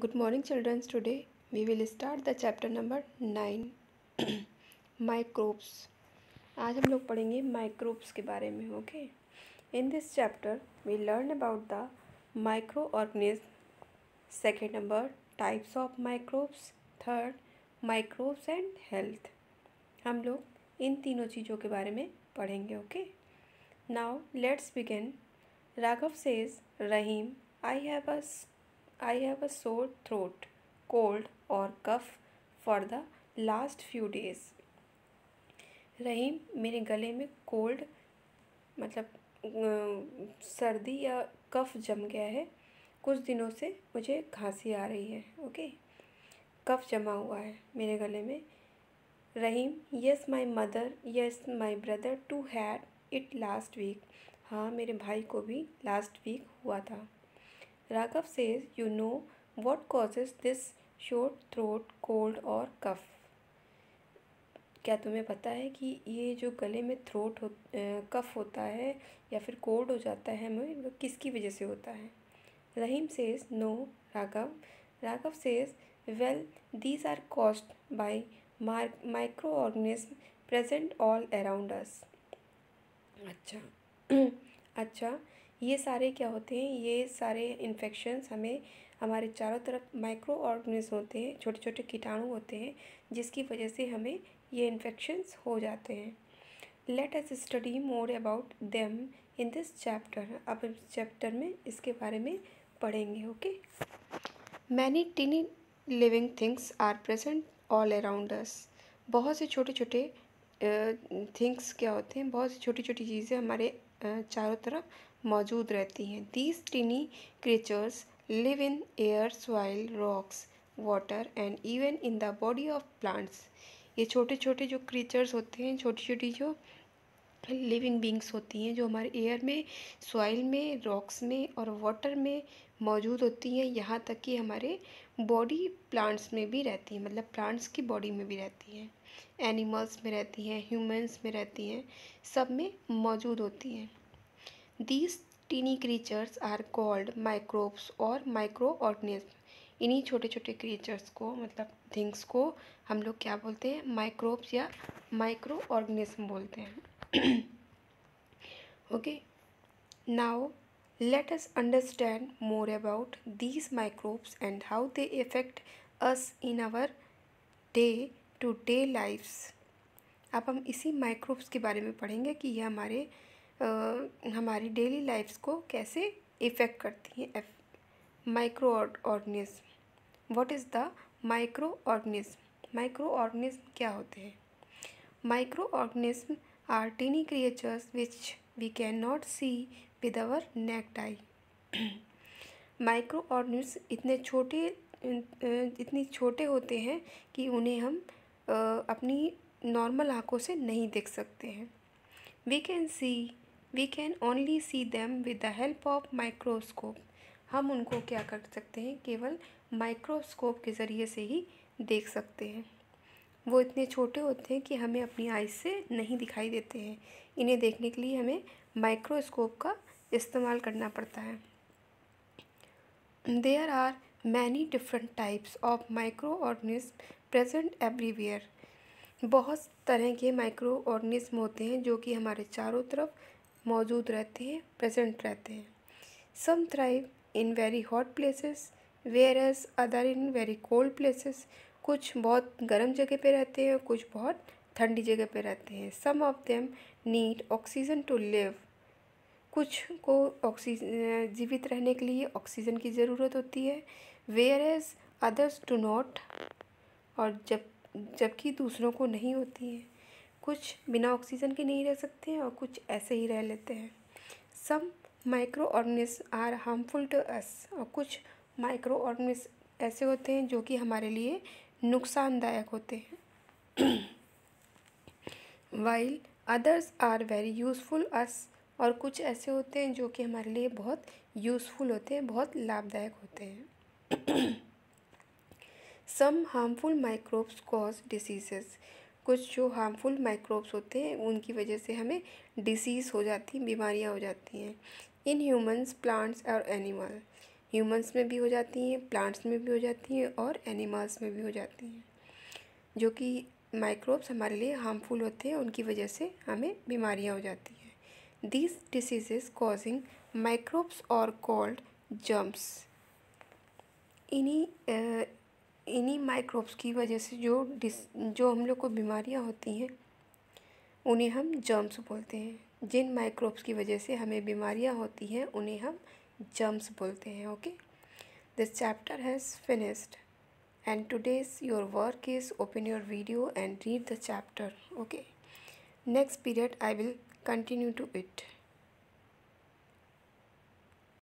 Good morning, children. Today we will start the chapter number nine, microbes. आज हम लोग पढ़ेंगे माइक्रोब्स के बारे में okay in this chapter we learn about the micro organism second number types of microbes third microbes and health हम लोग इन तीनों चीज़ों के बारे में पढ़ेंगे okay now let's begin Raghav says Rahim I have a I have a sore throat, cold और cough for the last few days. Rahim मेरे गले में कोल्ड मतलब सर्दी या कफ जम गया है। कुछ दिनों से मुझे खांसी आ रही है ओके कफ जमा हुआ है मेरे गले में। Rahim yes my mother yes my brother too had it last week हाँ मेरे भाई को भी लास्ट वीक हुआ था। Raghav says you know what causes this short throat cold और कफ क्या तुम्हें पता है कि ये जो गले में थ्रोट हो कफ होता है या फिर कोल्ड हो जाता है हमें वो किसकी वजह से होता है? Rahim says no Raghav. Raghav says well these are caused by micro organism present all around us अच्छा। अच्छा ये सारे क्या होते हैं? ये सारे इन्फेक्शन्स हमें हमारे चारों तरफ़ माइक्रो ऑर्गेनिज्म होते हैं छोटे छोटे कीटाणु होते हैं, जिसकी वजह से हमें ये इन्फेक्शन्स हो जाते हैं। Let us study more about them in this chapter अब इस चैप्टर में इसके बारे में पढ़ेंगे okay many tiny living things are present all around us बहुत से छोटे छोटे थिंग्स क्या होते हैं? बहुत सी छोटी छोटी चीज़ें हमारे चारों तरफ़ मौजूद रहती हैं। These tiny creatures live in air soil rocks water and even in the body of plants ये छोटे छोटे जो क्रिएचर्स होते हैं छोटी छोटी जो लिविंग बींग्स होती हैं, जो हमारे एयर में सॉइल में रॉक्स में और वाटर में मौजूद होती हैं, यहाँ तक कि हमारे बॉडी प्लांट्स में भी रहती हैं मतलब प्लांट्स की बॉडी में भी रहती हैं एनिमल्स में रहती हैं ह्यूमंस में रहती हैं, सब में मौजूद होती हैं। These tiny creatures are called microbes और माइक्रो ऑर्गेनिज्म इन्हीं छोटे छोटे क्रीचर्स को मतलब थिंग्स को हम लोग क्या बोलते हैं? माइक्रोब्स या माइक्रो ऑर्गेनिज्म बोलते हैं। Okay now let us understand more about these microbes and how they affect us in our day to day lives. अब हम इसी माइक्रोब्स के बारे में पढ़ेंगे कि यह हमारे हमारी डेली लाइफ्स को कैसे इफ़ेक्ट करती हैं micro organism what is the micro organism micro organism क्या होते हैं? Micro organism are tiny creatures which we can not see with our naked eye micro organism इतने छोटे, इतनी छोटे होते हैं कि उन्हें हम अपनी नॉर्मल आँखों से नहीं देख सकते हैं। We can see we can only see them with the help of microscope हम उनको क्या कर सकते हैं? केवल माइक्रोस्कोप के ज़रिए से ही देख सकते हैं। वो इतने छोटे होते हैं कि हमें अपनी आइज़ से नहीं दिखाई देते हैं। इन्हें देखने के लिए हमें माइक्रोस्कोप का इस्तेमाल करना पड़ता है। There are many different types of micro organism present everywhere बहुत तरह के माइक्रो ऑर्गेनिज्म होते हैं जो कि हमारे चारों तरफ़ मौजूद रहते हैं प्रेजेंट रहते हैं। Some thrive in very hot places whereas other in very cold places कुछ बहुत गर्म जगह पे रहते हैं, कुछ बहुत ठंडी जगह पे रहते हैं। Some of them need oxygen to live कुछ को ऑक्सीजन जीवित रहने के लिए ऑक्सीजन की ज़रूरत होती है। Whereas others to not और जब, जबकि दूसरों को नहीं होती है। कुछ बिना ऑक्सीजन के नहीं रह सकते हैं और कुछ ऐसे ही रह लेते हैं। Some micro organism are harmful to us और कुछ माइक्रो ऑर्गेनिज्म ऐसे होते हैं जो कि हमारे लिए नुकसानदायक होते हैं। While others are very useful us और कुछ ऐसे होते हैं जो कि हमारे लिए बहुत यूज़फुल होते हैं, बहुत लाभदायक होते हैं। Some harmful microbes cause diseases कुछ जो हार्मफुल माइक्रोब्स होते हैं, उनकी वजह से हमें डिसीज़ हो जाती हैं, बीमारियाँ हो जाती हैं। इन ह्यूमंस प्लांट्स और एनिमल ह्यूमंस में भी हो जाती हैं प्लांट्स में भी हो जाती हैं और एनिमल्स में भी हो जाती हैं। जो कि माइक्रोब्स हमारे लिए हार्मफुल होते हैं, उनकी वजह से हमें बीमारियाँ हो जाती हैं। These diseases causing microbes are called germs इन्हीं इन्हीं माइक्रोब्स की वजह से जो डिस जो हम लोग को बीमारियाँ होती हैं, उन्हें हम जर्म्स बोलते हैं। जिन माइक्रोब्स की वजह से हमें बीमारियाँ होती हैं, उन्हें हम जर्म्स बोलते हैं okay this chapter has finished and today's your work is open your video and read the chapter, okay? Next period, i will continue to it